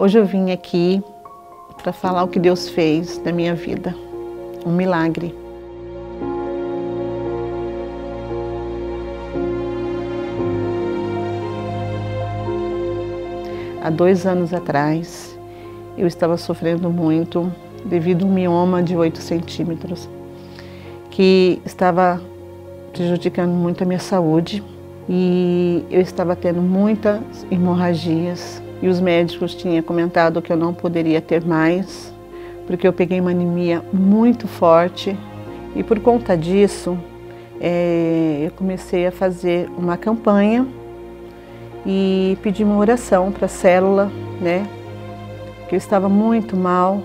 Hoje eu vim aqui para falar o que Deus fez na minha vida, um milagre. Há dois anos atrás, eu estava sofrendo muito devido a um mioma de 8 centímetros, que estava prejudicando muito a minha saúde e eu estava tendo muitas hemorragias e os médicos tinham comentado que eu não poderia ter mais porque eu peguei uma anemia muito forte e por conta disso é, eu comecei a fazer uma campanha e pedi uma oração para a célula, né? Que eu estava muito mal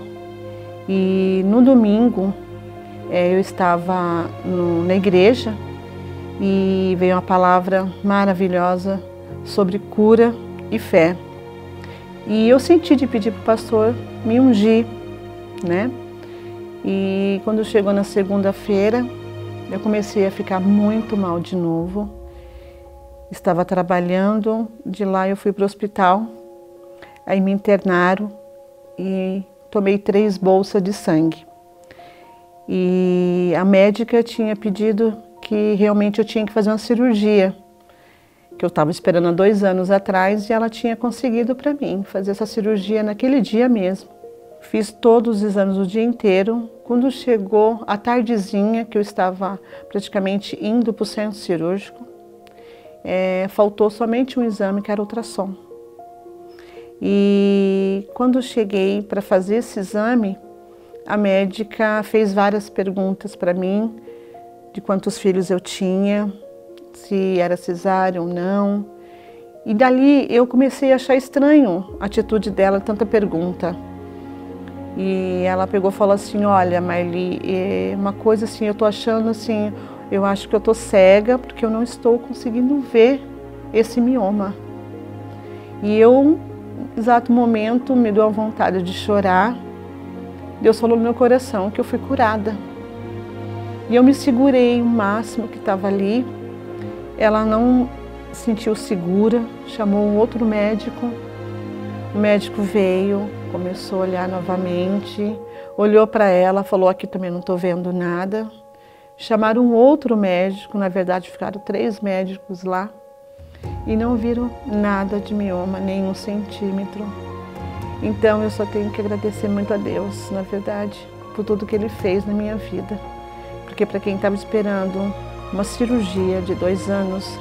e no domingo é, eu estava no, na igreja e veio uma palavra maravilhosa sobre cura e fé. E eu senti de pedir para o pastor me ungir, né? E quando chegou na segunda-feira, eu comecei a ficar muito mal de novo. Estava trabalhando, de lá eu fui para o hospital, aí me internaram e tomei três bolsas de sangue. E a médica tinha pedido que realmente eu tinha que fazer uma cirurgia, que eu estava esperando há dois anos atrás e ela tinha conseguido para mim fazer essa cirurgia naquele dia mesmo. Fiz todos os exames o dia inteiro. Quando chegou a tardezinha, que eu estava praticamente indo para o centro cirúrgico, é, faltou somente um exame que era ultrassom. E quando cheguei para fazer esse exame, a médica fez várias perguntas para mim de quantos filhos eu tinha, se era cesárea ou não. E dali eu comecei a achar estranho a atitude dela, tanta pergunta. E ela pegou e falou assim, olha Marli, é uma coisa assim, eu tô achando assim, eu acho que eu tô cega porque eu não estou conseguindo ver esse mioma. E eu, exato momento, me deu a vontade de chorar. Deus falou no meu coração que eu fui curada. E eu me segurei o máximo que estava ali. Ela não sentiu segura, chamou um outro médico. O médico veio, começou a olhar novamente, olhou para ela, falou: Aqui também não estou vendo nada. Chamaram um outro médico, na verdade ficaram três médicos lá e não viram nada de mioma, nem um centímetro. Então eu só tenho que agradecer muito a Deus, na verdade, por tudo que Ele fez na minha vida porque para quem estava esperando uma cirurgia de dois anos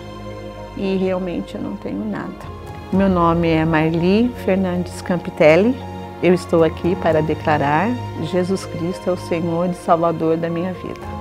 e realmente eu não tenho nada. Meu nome é Marli Fernandes Campitelli. Eu estou aqui para declarar Jesus Cristo é o Senhor e Salvador da minha vida.